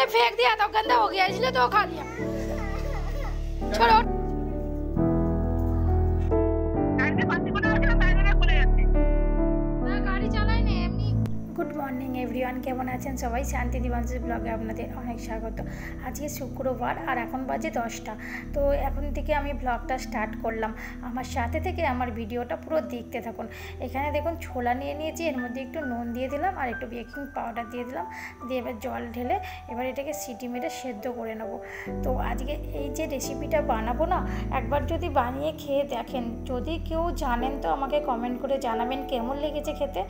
आपने फेंक दिया तो गंदा हो गया इसलिए तो खा लिया। छोड़ो। এভরিওয়ান কেমন আছেন? সবাই শান্তি দিবাংশ ব্লগে আপনাদের অনেক স্বাগত। আজকে শুক্রবার আর এখন বাজে দশটা। তো এখন থেকে আমি ব্লগটা স্টার্ট করলাম। আমার সাথে থেকে আমার ভিডিওটা পুরো দেখতে থাকুন। এখানে দেখুন ছোলা নিয়ে নিয়েছি, এর মধ্যে একটু নুন দিয়ে দিলাম আর একটু বেকিং পাউডার দিয়ে দিলাম। দিয়ে এবার জল ঢেলে এবার এটাকে সিটি মেরে সেদ্ধ করে নেব। তো আজকে এই যে রেসিপিটা বানাবো না, একবার যদি বানিয়ে খেয়ে দেখেন, যদি কেউ জানেন তো আমাকে কমেন্ট করে জানাবেন কেমন লেগেছে খেতে।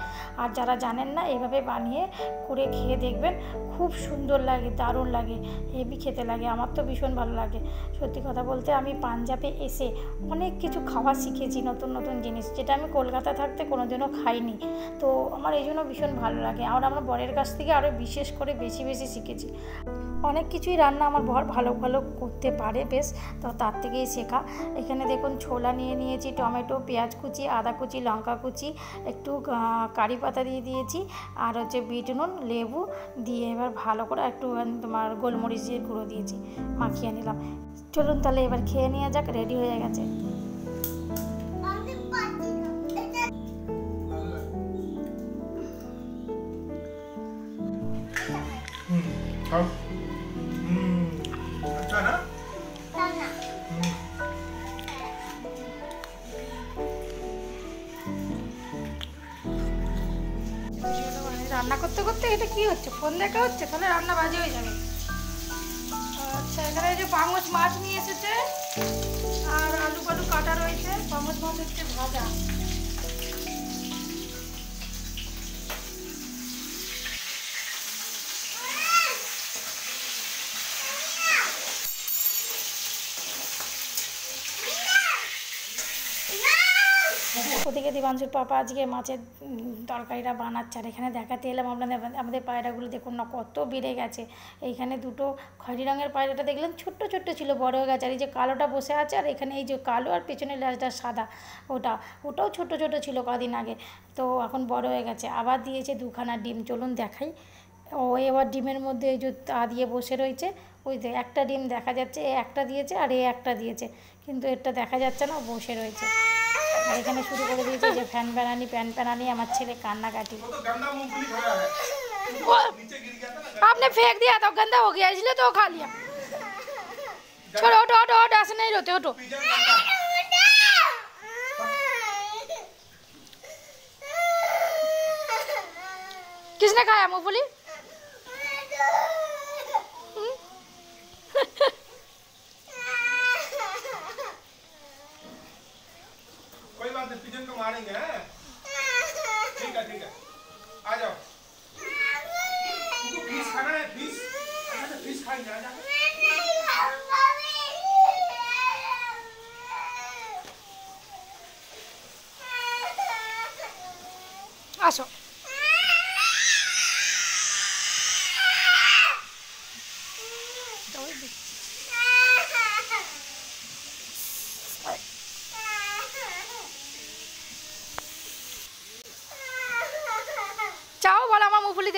আর যারা জানেন না, এভাবে বানিয়ে করে খেয়ে দেখবেন খুব সুন্দর লাগে, দারুণ লাগে হেভি খেতে লাগে, আমার তো ভীষণ ভালো লাগে। সত্যি কথা বলতে আমি পাঞ্জাবে এসে অনেক কিছু খাওয়া শিখেছি, নতুন নতুন জিনিস, যেটা আমি কলকাতা থাকতে কোনোদিনও খাইনি। তো আমার এই জন্য ভীষণ ভালো লাগে। আর আমার বরের কাছ থেকে আরও বিশেষ করে বেশি বেশি শিখেছি। অনেক কিছুই রান্না আমার বর ভালো ভালো করতে পারে বেশ, তো তার থেকেই শেখা। এখানে দেখুন ছোলা নিয়ে নিয়েছি, টমেটো, পেঁয়াজ কুচি, আদা কুচি, লঙ্কা কুচি, একটু কারি পাতা দিয়ে দিয়েছি, আর হচ্ছে বিট নুন লেবু দিয়ে এবার ভালো করে একটু তোমার গোলমরিচ দিয়ে গুঁড়ো দিয়েছি, মাখিয়ে নিলাম। চলুন তাহলে এবার খেয়ে নেওয়া যাক রেডি হয়ে গেছে। রান্না করতে করতে এটা কি হচ্ছে? ফোন দেখা হচ্ছে? তাহলে রান্না বাজে হয়ে যাবে। আচ্ছা এখানে যে পাঙস মাছ নিয়ে এসেছে, আর আলু পালু কাটা রয়েছে। পাঙস মাছ হচ্ছে ভাজা। ওদিকে দিবাংশুর পাপা আজকে মাছের তরকারিটা বানাচ্ছে। আর এখানে দেখাতে এলাম আপনাদের, আমাদের পায়রাগুলো, দেখুন না কত বেড়ে গেছে। এইখানে দুটো খয়েরি রঙের পায়রাটা দেখলেন, ছোট্ট ছোট্ট ছিল, বড় হয়ে গেছে। আর এই যে কালোটা বসে আছে, আর এখানে এই যে কালো আর পেছনের লেজটা সাদা, ওটা, ওটাও ছোট ছোট ছিল কদিন আগে। তো এখন বড় হয়ে গেছে। আবার দিয়েছে দুখানা ডিম। চলুন দেখাই। ও এবার ডিমের মধ্যে এই যে তা দিয়ে বসে রয়েছে। ওই যে একটা ডিম দেখা যাচ্ছে, এ একটা দিয়েছে, আর এ একটা দিয়েছে। কিন্তু এটা দেখা যাচ্ছে না বসে রয়েছে। আর এখানে শুরু করে দিয়েছে যে ফ্যান প্যানানি প্যান প্যানানি আমার ছেলে কান্নাকাটি वो तो गंदा मूंगफली खाया है वो- नीचे गिर गया था ना आपने फेंक दिया तो गंदा हो गया इसलिए तो खा लिया छोड़ो हटो हटो हटो ऐसे नहीं रोते हटो पिजन गंदा किसने खाया मूंगफली बात नहीं पिजन को मारेंगे ठीक है ठीक है। आ जाओ। तुमको फ़िश खाना है फ़िश अच्छा फ़िश खाएँगे, आ जाओ। আসো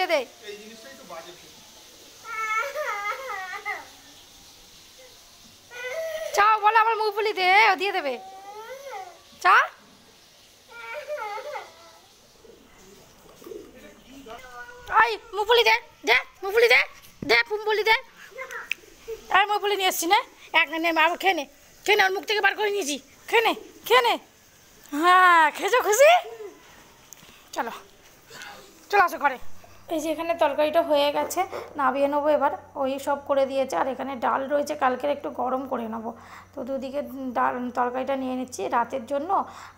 দিয়ে দে। এই জিনিসটাই তো বাজে চাও বলো আমার মুফলি দে ও দিয়ে দেবে। চা? আই মুফলি দে দে মুফলি দে দে দে। আর মুফলি নিয়ে এসছি না। এক নে বাবা খেয়ে নে। খেয়ে নে ওর মুখ থেকে বার করে নিয়েছি। খেয়ে নে খেয়ে নে। হ্যাঁ খেয়েছো খুশি? চলো চলো আসো ঘরে। এই যে এখানে তরকারিটা হয়ে গেছে নাবিয়ে নেব এবার। ওই সব করে দিয়েছে, আর এখানে ডাল রয়েছে, কালকের একটু গরম করে নেব। তো দুদিকে ডাল, তরকারিটা নিয়ে নিচ্ছি রাতের জন্য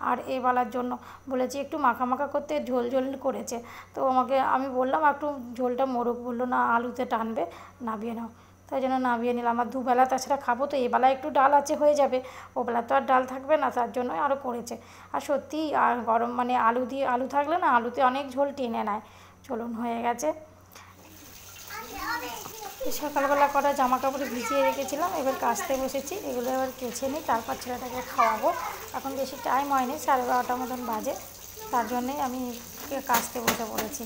আর এ বেলার জন্য। বলেছি একটু মাখা মাখা করতে, ঝোল ঝোল করেছে। তো আমাকে, আমি বললাম, একটু ঝোলটা মোরগ বলল, না, আলুতে টানবে নাবিয়ে নাও। তাই জন্য নামিয়ে নিলাম। আর দুবেলা তাছাড়া খাব তো এবেলা একটু ডাল আছে, হয়ে যাবে। ওবেলা তো আর ডাল থাকবে না, তার জন্যই আরও করেছে। আর সত্যি আর গরম মানে আলু দিয়ে, আলু থাকলে না, আলুতে অনেক ঝোল টেনে নেয়। চলুন হয়ে গেছে। সকালবেলা করা জামা কাপড় ভিজিয়ে রেখেছিলাম, এবার কাচতে বসেছি, এগুলো এবার কেছে নিই, তারপর ছেলেটাকে খাওয়াবো। এখন বেশি টাইম হয়নি, সাড়ে বারোটা মতন বাজে, তার জন্যই আমি কাচতে বসে পড়েছি।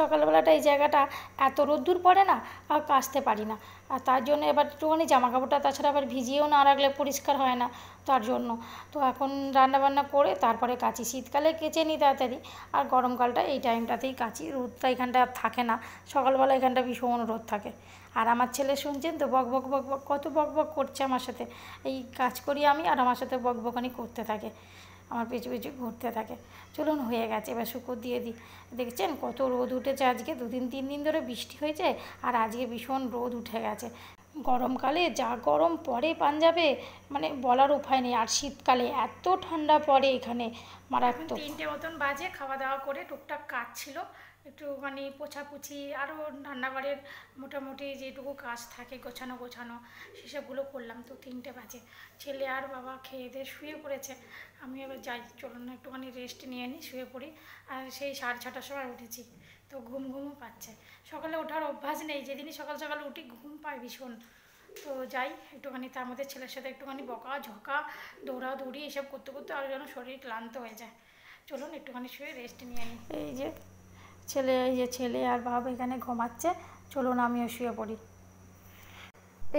সকালবেলাটা এই জায়গাটা এত রোদ্দুর পড়ে না, আর কাচতে পারি না। আর তার জন্য এবার একটুখানি জামা কাপড়টা তাছাড়া আবার ভিজিয়েও না রাখলে পরিষ্কার হয় না তার জন্য। তো এখন রান্নাবান্না করে তারপরে কাচি। শীতকালে কেচে নিই তাড়াতাড়ি, আর গরমকালটা এই টাইমটাতেই কাচি। রোদটা এখানটা আর থাকে না, সকালবেলা এখানটা ভীষণ রোদ থাকে। আর আমার ছেলে শুনছেন তো, বক বক বক বক, কত বক বক করছে আমার সাথে। এই কাজ করি আমি, আর আমার সাথে বক বকানি করতে থাকে। আমার পিছু পিছু ঘুরতে থাকে। চলুন হয়ে গেছে এবার শুকর দিয়ে দিই। দেখছেন কত রোদ উঠেছে আজকে? দুদিন তিন দিন ধরে বৃষ্টি হয়েছে আর আজকে ভীষণ রোদ উঠে গেছে। গরমকালে যা গরম পড়ে পাঞ্জাবে মানে বলার উপায় নেই। আর শীতকালে এত ঠান্ডা পড়ে এখানে মারাত্মক। তিনটে মতন বাজে খাওয়া দাওয়া করে টুকটাক কাজ ছিল। একটুখানি পোছাপুছি আরও রান্নাঘরের মোটামুটি যেটুকু কাজ থাকে গোছানো গোছানো, সেসবগুলো করলাম তো তিনটে বাজে। ছেলে আর বাবা খেয়ে দিয়ে শুয়ে পড়েছে। আমি এবার যাই, চলুন একটুখানি রেস্ট নিয়ে নিই শুয়ে পড়ি। আর সেই সাড়ে ছটার সময় উঠেছি, তো ঘুম ঘুমও পাচ্ছে। সকালে ওঠার অভ্যাস নেই, যেদিনই সকাল সকাল উঠি ঘুম পায় ভীষণ। তো যাই, একটুখানি তার মধ্যে ছেলের সাথে একটুখানি বকা ঝকা, দৌড়াদৌড়ি এসব করতে করতে আরও যেন শরীর ক্লান্ত হয়ে যায়। চলুন একটুখানি শুয়ে রেস্ট নিয়ে নিই এই যে ছেলে, এই যে ছেলে আর বাবা এখানে ঘুমাচ্ছে। চলুন আমিও শুয়ে পড়ি।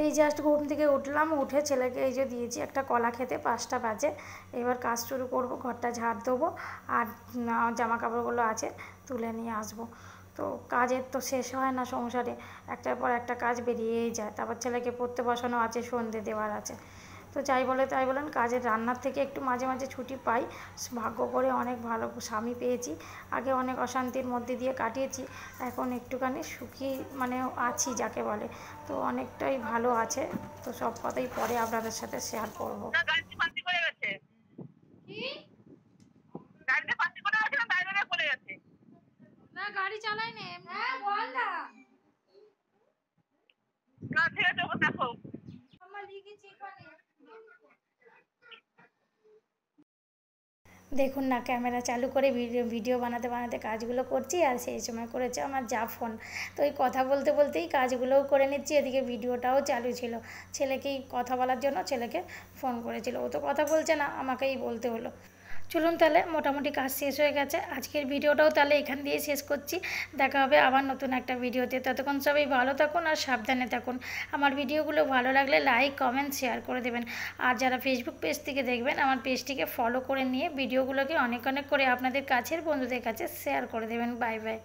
এই জাস্ট ঘুম থেকে উঠলাম, উঠে ছেলেকে এই যে দিয়েছি একটা কলা খেতে, পাঁচটা বাজে। এবার কাজ শুরু করব, ঘরটা ঝাড় দেবো আর জামা কাপড়গুলো আছে তুলে নিয়ে আসব। তো কাজের তো শেষ হয় না সংসারে, একটার পর একটা কাজ বেরিয়েই যায়। তারপর ছেলেকে পড়তে বসানো আছে, সন্ধে দেওয়ার আছে। তো যাই বলে তাই বলেন কাজের রান্নার থেকে একটু মাঝে মাঝে ছুটি পাই। ভাগ্য করে অনেক ভালো স্বামী পেয়েছি। আগে অনেক অশান্তির মধ্যে দিয়ে কাটিয়েছি এখন একটুখানি সুখী মানে আছি যাকে বলে। তো অনেকটাই ভালো আছে। তো সব কথাই পরে আপনাদের সাথে শেয়ার করব। না গাড়ি চালাই নে। হ্যাঁ বল না। না ঠিক আছে দেখো। আমার লিখেছি এখানে। দেখুন না, ক্যামেরা চালু করে ভিডিও ভিডিও বানাতে বানাতে কাজগুলো করছি আর সেই সময় করেছে আমার যা ফোন। তো ওই কথা বলতে, বলতেই কাজগুলোও করে নিচ্ছি, এদিকে ভিডিওটাও চালু ছিল। ছেলেকেই কথা বলার জন্য ছেলেকে ফোন করেছিল। ও তো কথা বলছে না, আমাকেই বলতে হলো। চলুন তাহলে, মোটামুটি কাজ শেষ হয়ে গেছে। আজকের ভিডিওটাও তাহলে এখান দিয়ে শেষ করছি। দেখা হবে আবার নতুন একটা ভিডিওতে। ততক্ষণ সবাই ভালো থাকুন আর সাবধানে থাকুন। আমার ভিডিওগুলো ভালো লাগলে লাইক, কমেন্ট, শেয়ার করে দেবেন। আর যারা ফেসবুক পেজ থেকে দেখবেন, আমার পেজটিকে ফলো করে নিয়ে ভিডিওগুলোকে অনেক অনেক করে আপনাদের কাছের বন্ধুদের কাছে শেয়ার করে দেবেন। Bye bye